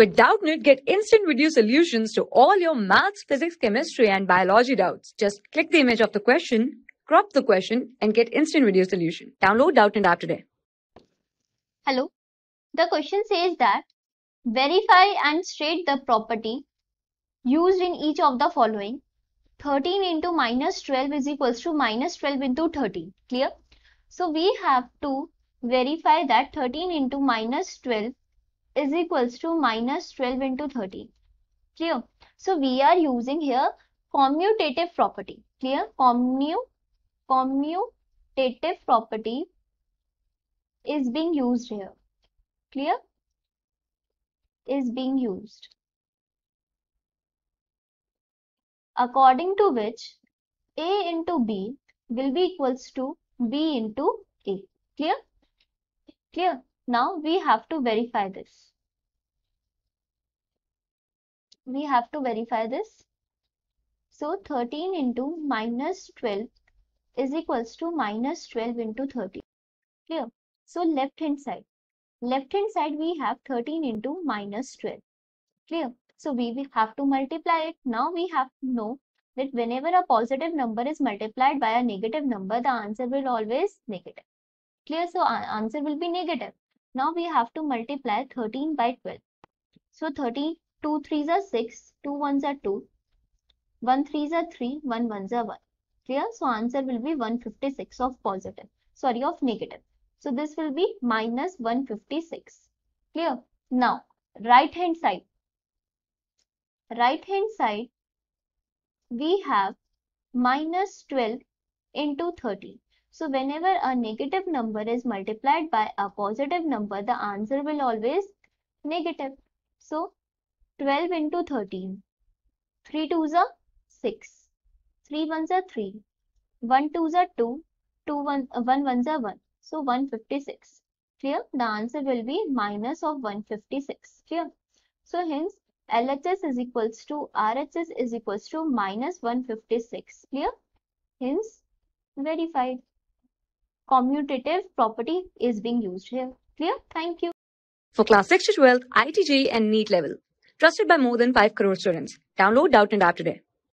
With Doubtnut, get instant video solutions to all your maths, physics, chemistry, and biology doubts. Just click the image of the question, crop the question, and get instant video solution. Download Doubtnut app today. Hello. The question says that verify and state the property used in each of the following. 13 into minus 12 is equals to minus 12 into 13. Clear? So we have to verify that 13 into minus 12 is equals to minus 12 into 13. Clear? So we are using here commutative property. Clear? Commu commutative property is being used here. Clear? Is being used. According to which A into B will be equals to B into A. Clear? Clear? Now we have to verify this. We have to verify this. So 13 into minus 12 is equals to minus 12 into 13. Clear? So left hand side. Left hand side we have 13 into minus 12. Clear? So we have to multiply it. Now we have to know that whenever a positive number is multiplied by a negative number, the answer will always negative. Clear? So uh, answer will be negative. Now we have to multiply 13 by 12. So 30, 2 3s are 6, 2 1s are 2, 1 3s are 3, 1 1s are 1. Clear? So answer will be 156 of positive, sorry of negative. So this will be minus 156. Clear? Now right hand side. Right hand side we have minus 12 into 13. So whenever a negative number is multiplied by a positive number, the answer will always negative. So 12 into 13. 3 2s are 6. 3 1s are 3. 1 2s are 2. 2 1, uh, 1 1s are 1. So 156. Clear? The answer will be minus of 156. Clear? So hence LHS is equals to RHS is equals to minus 156. Clear? Hence verified commutative property is being used here. Clear? Thank you. For class 6 to 12, IIT JEE and NEET level. Trusted by more than 5 crore students. Download Doubtnut app today.